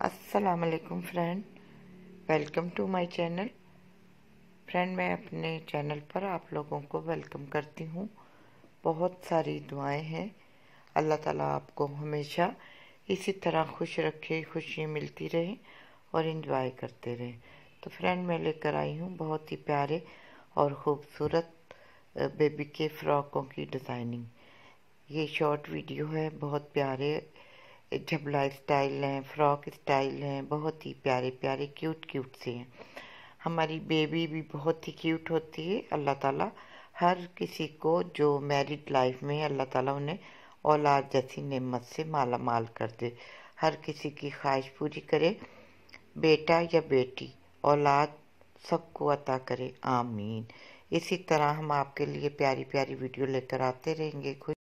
अस्सलाम वालेकुम friend. Welcome to my channel. Friend, मैं अपने चैनल पर आप लोगों को वेलकम करती हूँ। बहुत सारी दुआएँ हैं। अल्लाह ताला आपको हमेशा इसी तरह खुश रखे खुशी मिलती रहे और इन्जॉय करते रहे। तो फ्रेंड, मैं लेकर आई हूँ बहुत ही प्यारे और ख़ूबसूरत बेबी के फ्रॉकों की डिज़ाइनिंग ये शॉर्ट वीडियो है, बहुत प्यारे झबला स्टाइल हैं फ्रॉक स्टाइल हैं, बहुत ही प्यारे प्यारे क्यूट क्यूट से हैं। हमारी बेबी भी बहुत ही क्यूट होती है, अल्लाह ताला हर किसी को जो मैरिड लाइफ में, अल्लाह ताला उन्हें औलाद जैसी नेमत से माला माल कर दे। हर किसी की ख्वाहिश पूरी करे, बेटा या बेटी, औलाद सबको अता करे, आमीन। इसी तरह हम आपके लिए प्यारी प्यारी वीडियो लेकर आते रहेंगे। खुद